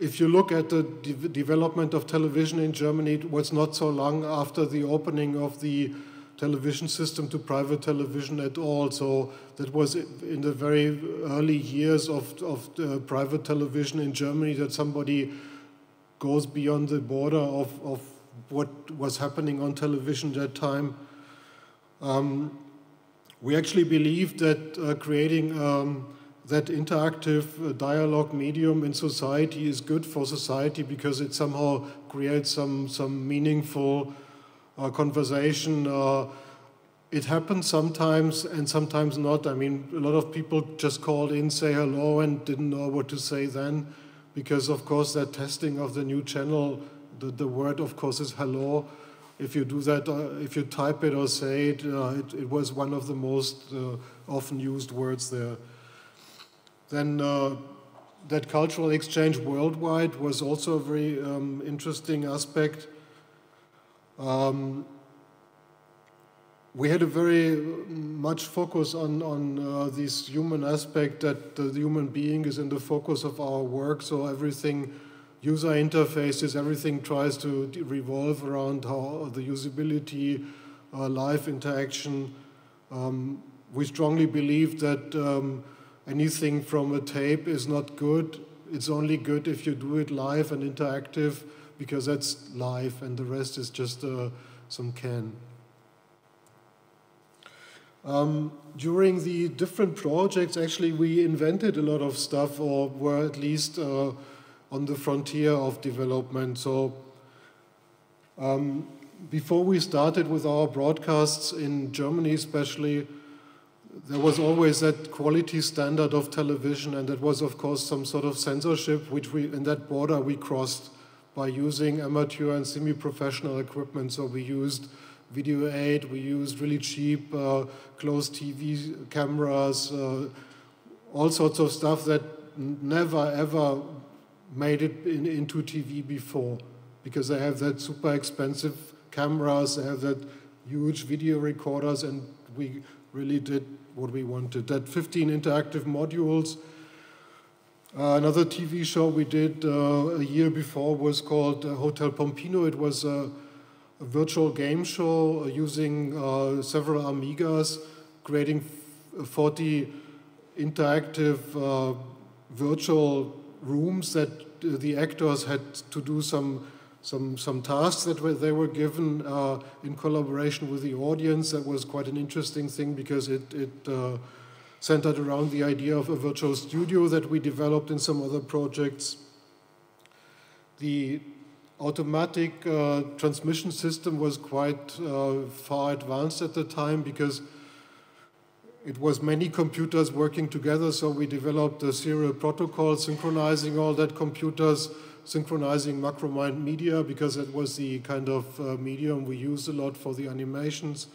if you look at the de development of television in Germany, it was not so long after the opening of the television system to private television at all. So that was in the very early years of, of private television in Germany that somebody goes beyond the border of, of what was happening on television that time. Um, we actually believe that uh, creating um, that interactive uh, dialogue medium in society is good for society because it somehow creates some, some meaningful uh, conversation. Uh, it happens sometimes and sometimes not. I mean, a lot of people just called in, say hello, and didn't know what to say then because, of course, that testing of the new channel, the, the word, of course, is hello if you do that, uh, if you type it or say it, uh, it, it, was one of the most uh, often used words there. Then uh, that cultural exchange worldwide was also a very um, interesting aspect. Um, we had a very much focus on, on uh, this human aspect that the human being is in the focus of our work, so everything user interfaces, everything tries to revolve around how the usability, uh, live interaction. Um, we strongly believe that um, anything from a tape is not good. It's only good if you do it live and interactive because that's live and the rest is just uh, some can. Um, during the different projects, actually, we invented a lot of stuff or were at least uh, on the frontier of development. So um, before we started with our broadcasts in Germany especially, there was always that quality standard of television, and that was, of course, some sort of censorship, which we, in that border, we crossed by using amateur and semi-professional equipment. So we used Video 8, we used really cheap uh, closed TV cameras, uh, all sorts of stuff that never ever made it in, into TV before because they have that super expensive cameras, they have that huge video recorders, and we really did what we wanted. That 15 interactive modules. Uh, another TV show we did uh, a year before was called uh, Hotel Pompino. It was a, a virtual game show using uh, several Amigas, creating 40 interactive uh, virtual rooms that the actors had to do some some some tasks that were, they were given uh, in collaboration with the audience. That was quite an interesting thing because it it uh, centered around the idea of a virtual studio that we developed in some other projects. The automatic uh, transmission system was quite uh, far advanced at the time because it was many computers working together, so we developed a serial protocol synchronizing all that computers, synchronizing Macromind media because it was the kind of uh, medium we used a lot for the animations.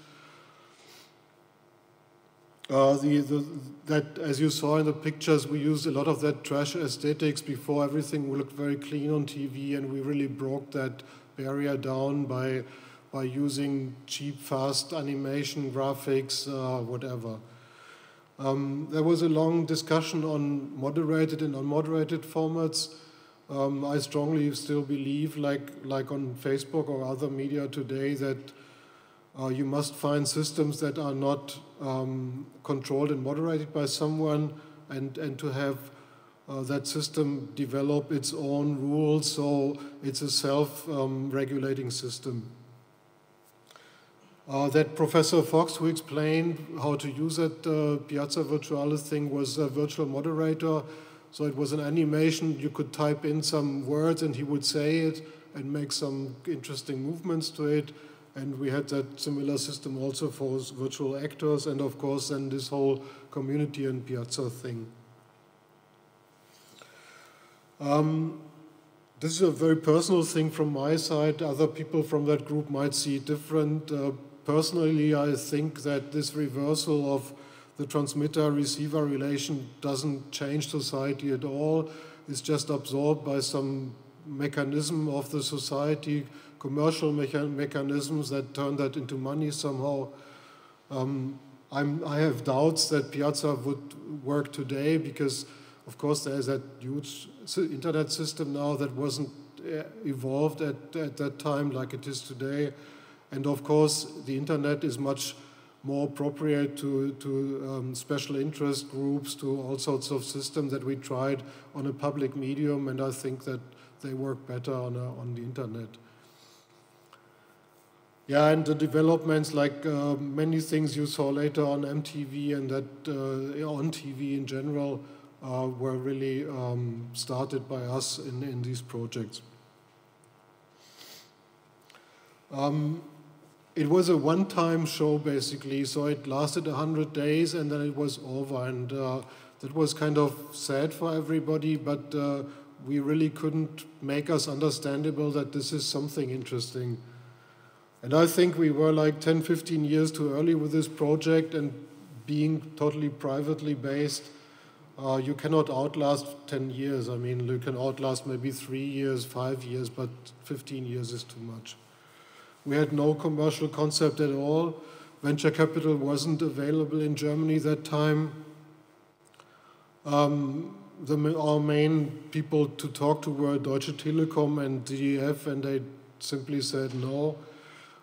Uh, the, the, that, as you saw in the pictures, we used a lot of that trash aesthetics before everything looked very clean on TV, and we really broke that barrier down by, by using cheap, fast animation, graphics, uh, whatever. Um, there was a long discussion on moderated and unmoderated formats. Um, I strongly still believe, like, like on Facebook or other media today, that uh, you must find systems that are not um, controlled and moderated by someone and, and to have uh, that system develop its own rules so it's a self-regulating um, system. Uh, that Professor Fox, who explained how to use that uh, Piazza Virtualis thing, was a virtual moderator. So it was an animation. You could type in some words and he would say it and make some interesting movements to it. And we had that similar system also for virtual actors and, of course, then this whole community and Piazza thing. Um, this is a very personal thing from my side. Other people from that group might see different. Uh, personally, I think that this reversal of the transmitter-receiver relation doesn't change society at all. It's just absorbed by some mechanism of the society, commercial mecha mechanisms that turn that into money somehow. Um, i have doubts that Piazza would work today because, of course, there's that huge internet system now that wasn't uh, evolved at, at that time like it is today. And of course, the internet is much more appropriate to, to um, special interest groups, to all sorts of systems that we tried on a public medium, and I think that they work better on, a, on the internet. Yeah, and the developments, like uh, many things you saw later on MTV and that uh, on TV in general, uh, were really um, started by us in, in these projects. Um, it was a one-time show basically, so it lasted 100 days and then it was over. And uh, that was kind of sad for everybody, but uh, we really couldn't make us understandable that this is something interesting. And I think we were like 10, 15 years too early with this project and being totally privately based, uh, you cannot outlast 10 years. I mean, you can outlast maybe three years, five years, but 15 years is too much. We had no commercial concept at all. Venture capital wasn't available in Germany that time. Um, the, our main people to talk to were Deutsche Telekom and ZDF, and they simply said no.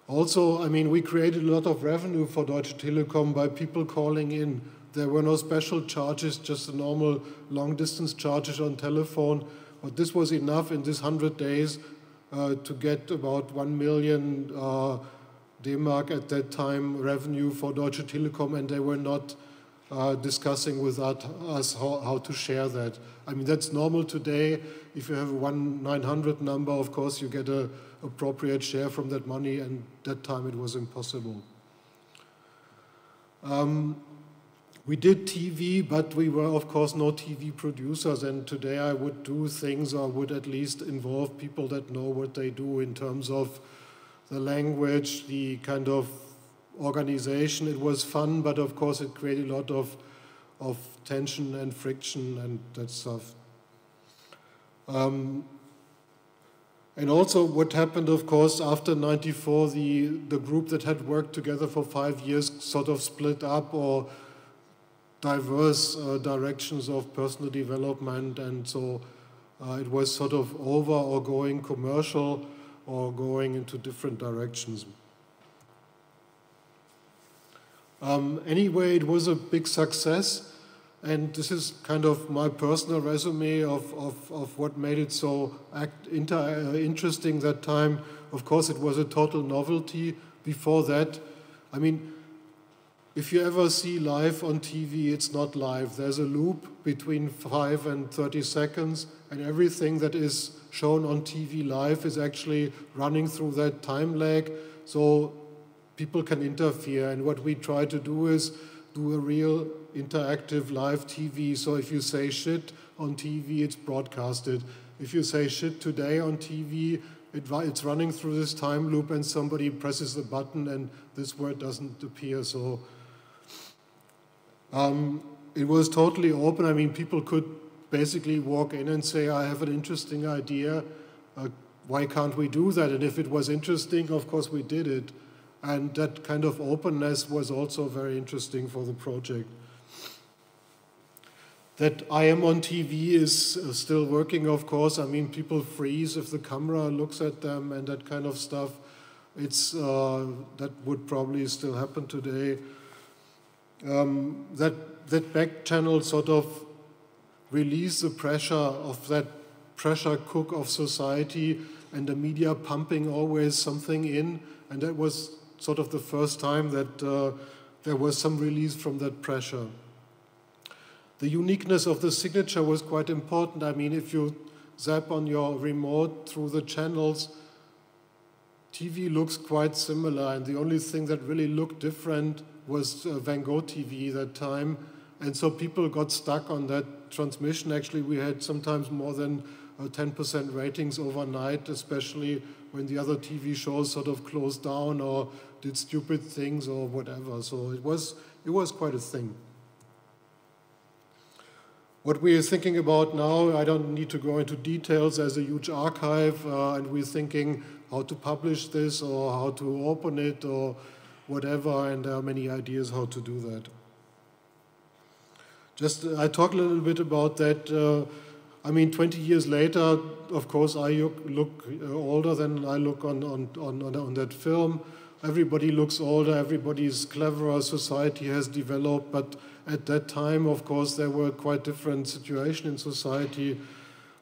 Also, I mean, we created a lot of revenue for Deutsche Telekom by people calling in. There were no special charges, just the normal long distance charges on telephone. But this was enough in this 100 days to get about 1 million uh, D-Mark at that time revenue for Deutsche Telekom, and they were not uh, discussing with us how, how, to share that. I mean, that's normal today. If you have a 1 900 number, of course, you get a appropriate share from that money, and that time it was impossible. Um, we did TV, but we were, of course, no TV producers. And today I would do things or would at least involve people that know what they do in terms of the language, the kind of organization. It was fun, but of course it created a lot of, of tension and friction and that stuff. Um, and also what happened, of course, after 94, the, the group that had worked together for five years sort of split up or diverse uh, directions of personal development, and so uh, it was sort of over or going commercial or going into different directions. Um, anyway, it was a big success, and this is kind of my personal resume of, of, of what made it so act, inter, uh, interesting that time. Of course, it was a total novelty. Before that, I mean, if you ever see live on TV, it's not live. There's a loop between 5 and 30 seconds, and everything that is shown on TV live is actually running through that time lag, so people can interfere. And what we try to do is do a real interactive live TV. So if you say shit on TV, it's broadcasted. If you say shit today on TV, it, it's running through this time loop and somebody presses the button and this word doesn't appear. So um, it was totally open. I mean, people could basically walk in and say, I have an interesting idea. Uh, why can't we do that? And if it was interesting, of course, we did it. And that kind of openness was also very interesting for the project. That I am on TV is uh, still working, of course. I mean, people freeze if the camera looks at them and that kind of stuff. It's, uh, that would probably still happen today um, that, that back channel sort of release the pressure of that pressure cook of society and the media pumping always something in. And that was sort of the first time that uh, there was some release from that pressure. The uniqueness of the signature was quite important. I mean, if you zap on your remote through the channels, TV looks quite similar, and the only thing that really looked different was uh, Van Gogh TV that time. And so people got stuck on that transmission. Actually, we had sometimes more than 10% uh, ratings overnight, especially when the other TV shows sort of closed down or did stupid things or whatever. So it was, it was quite a thing. What we are thinking about now, I don't need to go into details, there's a huge archive, uh, and we're thinking how to publish this or how to open it or whatever, and there are many ideas how to do that. Just, uh, I talk a little bit about that. Uh, I mean, 20 years later, of course, I look, uh, older than I look on, on, on, on that film. Everybody looks older, everybody's cleverer, society has developed, but at that time, of course, there were quite different situations in society.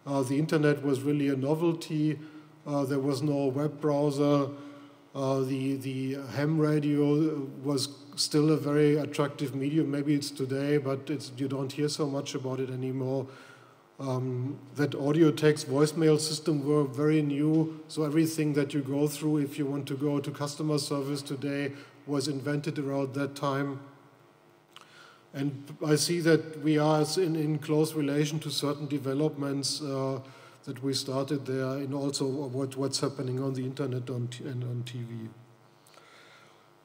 Uh, the internet was really a novelty. Uh, there was no web browser. Uh, the, the ham radio was still a very attractive medium. Maybe it's today, but it's, you don't hear so much about it anymore. Um, that audio text voicemail system were very new, so everything that you go through if you want to go to customer service today was invented around that time. And I see that we are in, in close relation to certain developments uh, that we started there and also what, what's happening on the internet on and on TV.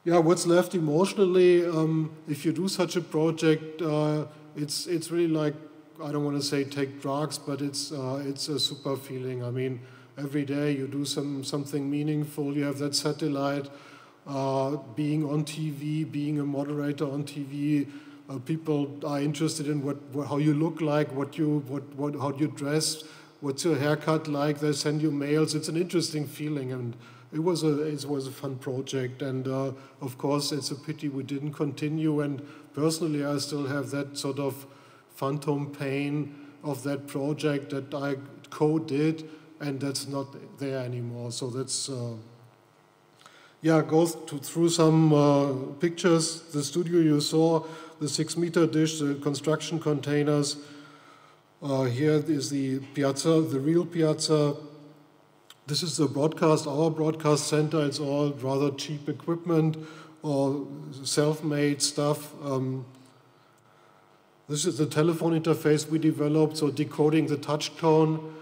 Yeah, what's left emotionally, um, if you do such a project, uh, it's, it's really like, I don't want to say take drugs, but it's, uh, it's a super feeling. I mean, every day you do some, something meaningful, you have that satellite, uh, being on TV, being a moderator on TV, uh, people are interested in what, what, how you look like, what you, what, what, how you dress, what's your haircut like? They send you mails. It's an interesting feeling, and it was a it was a fun project. And uh, of course, it's a pity we didn't continue. And personally, I still have that sort of phantom pain of that project that I co-did, and that's not there anymore. So that's. Uh, yeah, go through some uh, pictures. The studio you saw, the six meter dish, the construction containers, here is the piazza, the real piazza. This is the broadcast, our broadcast center. It's all rather cheap equipment or self-made stuff. Um, this is the telephone interface we developed, so decoding the touch tone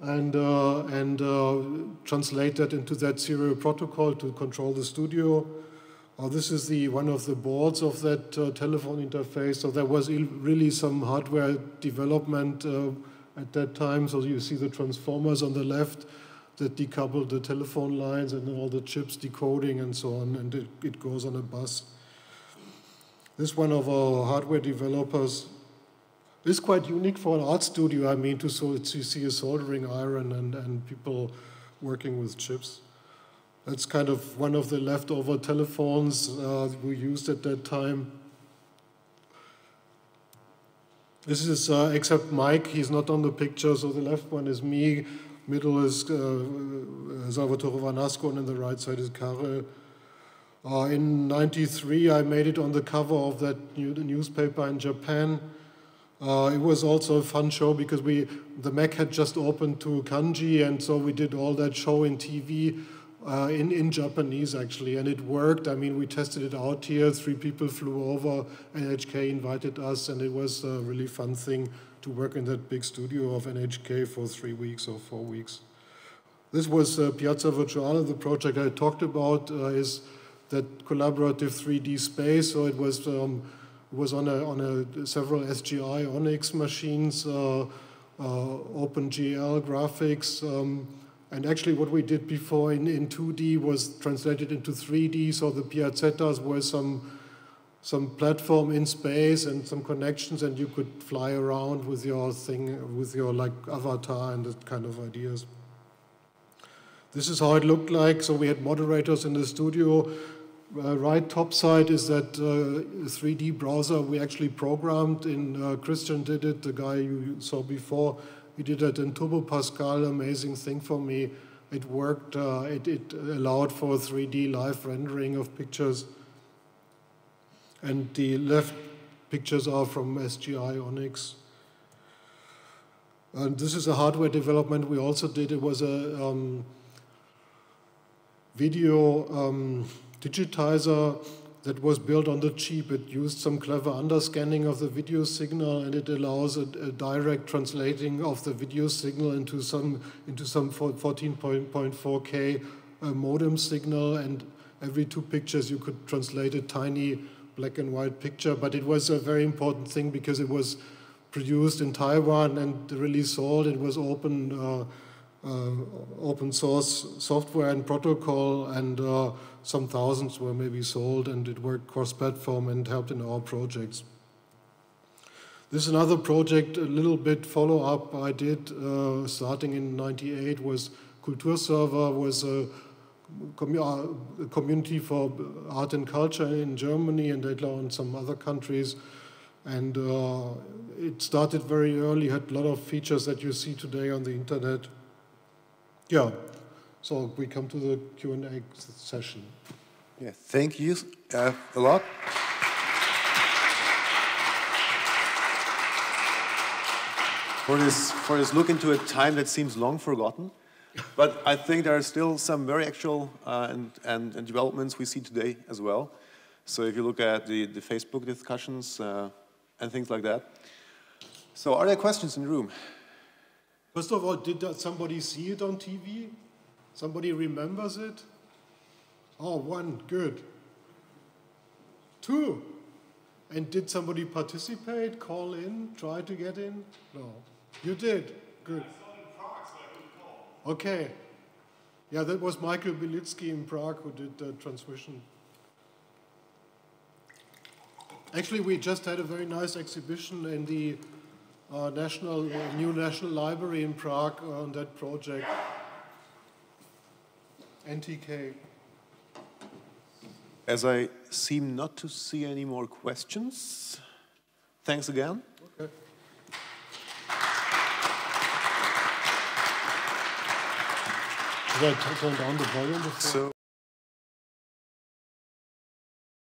and, uh, and uh, translate that into that serial protocol to control the studio. Oh, this is the one of the boards of that uh, telephone interface. So there was really some hardware development uh, at that time. So you see the transformers on the left that decouple the telephone lines and all the chips decoding and so on, and it, it goes on a bus. This one of our hardware developers is quite unique for an art studio. I mean, to, so, to see a soldering iron and, and people working with chips. That's kind of one of the leftover telephones uh, we used at that time. This is, uh, except Mike, he's not on the picture, so the left one is me, middle is uh, Salvatore Vanasco, and on the right side is Karel. Uh, in 93, I made it on the cover of that new, newspaper in Japan. Uh, it was also a fun show because we the Mac had just opened to kanji, and so we did all that show in TV uh, in, in Japanese actually, and it worked. I mean, we tested it out here. Three people flew over, NHK invited us, and it was a really fun thing to work in that big studio of NHK for three weeks or four weeks. This was uh, Piazza Virtuale. The project I talked about uh, is that collaborative 3D space. So it was um, was on a on a several SGI Onyx machines, uh, uh, OpenGL graphics. Um, and actually, what we did before in, in 2D was translated into 3D. So the piazzettas were some some platform in space and some connections, and you could fly around with your thing, with your like avatar and that kind of ideas. This is how it looked like. So we had moderators in the studio. Uh, right top side is that uh, 3D browser we actually programmed in. Uh, Christian did it, the guy you saw before. We did it in Turbo Pascal, amazing thing for me. It worked, uh, it, it, allowed for 3D live rendering of pictures. And the left pictures are from SGI Onyx. And this is a hardware development we also did. It was a um, video um, digitizer that was built on the cheap. It used some clever underscanning of the video signal, and it allows a, a direct translating of the video signal into some into some 14.4K uh, modem signal. And every two pictures, you could translate a tiny black and white picture. But it was a very important thing because it was produced in Taiwan and really sold. It was open. Uh, open source software and protocol, and uh, some thousands were maybe sold, and it worked cross-platform and helped in our projects. This is another project, a little bit follow-up I did uh, starting in 98 was Kulturserver, was a, a, community for art and culture in Germany and later on some other countries. And uh, it started very early, had a lot of features that you see today on the internet. Yeah, so we come to the Q&A session. Yeah, thank you uh, a lot. For this, for this look into a time that seems long forgotten, but I think there are still some very actual uh, and, and, and, developments we see today as well. So if you look at the, the Facebook discussions uh, and things like that. So are there questions in the room? First of all, did somebody see it on TV? Somebody remembers it? Oh, one, good. Two. And did somebody participate, call in, try to get in? No. You did? Good. Okay. Yeah, that was Michael Bielicky in Prague who did the transmission. Actually, we just had a very nice exhibition in the uh, national uh, new national library in Prague on that project. NTK. As I seem not to see any more questions, thanks again. Okay. Should I turn down the volume before? So